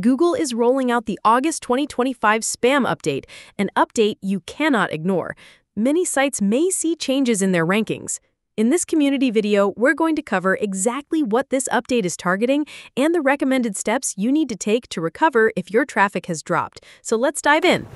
Google is rolling out the August 2025 spam update, an update you cannot ignore. Many sites may see changes in their rankings. In this community video, we're going to cover exactly what this update is targeting and the recommended steps you need to take to recover if your traffic has dropped. So let's dive in.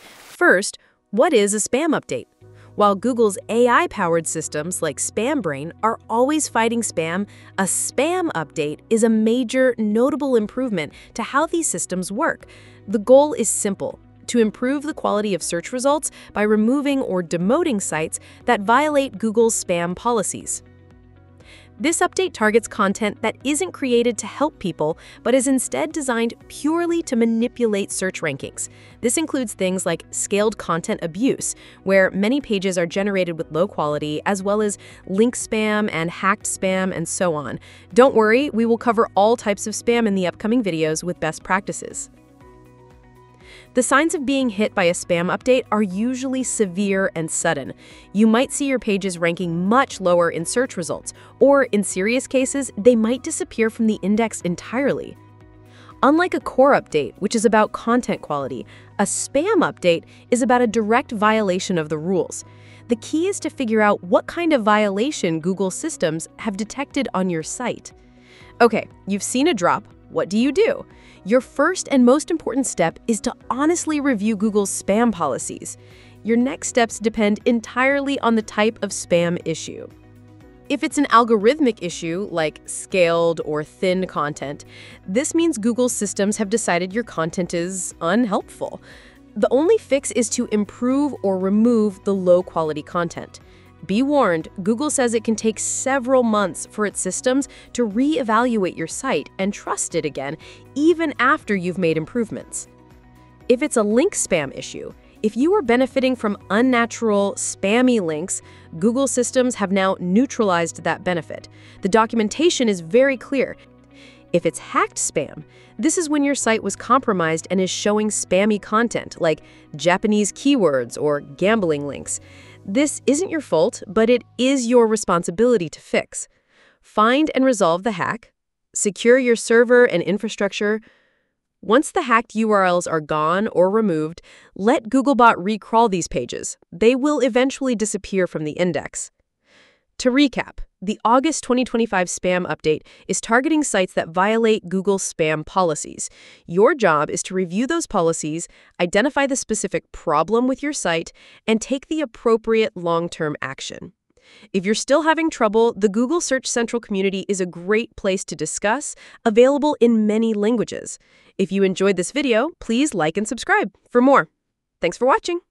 First, what is a spam update? While Google's AI-powered systems like SpamBrain are always fighting spam, a spam update is a major, notable improvement to how these systems work. The goal is simple, to improve the quality of search results by removing or demoting sites that violate Google's spam policies. This update targets content that isn't created to help people, but is instead designed purely to manipulate search rankings. This includes things like scaled content abuse, where many pages are generated with low quality, as well as link spam and hacked spam and so on. Don't worry, we will cover all types of spam in the upcoming videos with best practices. The signs of being hit by a spam update are usually severe and sudden. You might see your pages ranking much lower in search results, or in serious cases, they might disappear from the index entirely. Unlike a core update, which is about content quality, a spam update is about a direct violation of the rules. The key is to figure out what kind of violation Google systems have detected on your site. Okay, you've seen a drop. What do you do? Your first and most important step is to honestly review Google's spam policies. Your next steps depend entirely on the type of spam issue. If it's an algorithmic issue, like scaled or thin content, this means Google's systems have decided your content is unhelpful. The only fix is to improve or remove the low-quality content. Be warned, Google says it can take several months for its systems to re-evaluate your site and trust it again, even after you've made improvements. If it's a link spam issue, if you are benefiting from unnatural, spammy links, Google systems have now neutralized that benefit. The documentation is very clear. If it's hacked spam, this is when your site was compromised and is showing spammy content like Japanese keywords or gambling links. This isn't your fault, but it is your responsibility to fix. Find and resolve the hack, secure your server and infrastructure. Once the hacked URLs are gone or removed, let Googlebot recrawl these pages. They will eventually disappear from the index. To recap, the August 2025 spam update is targeting sites that violate Google's spam policies. Your job is to review those policies, identify the specific problem with your site, and take the appropriate long-term action. If you're still having trouble, the Google Search Central community is a great place to discuss, available in many languages. If you enjoyed this video, please like and subscribe for more. Thanks for watching.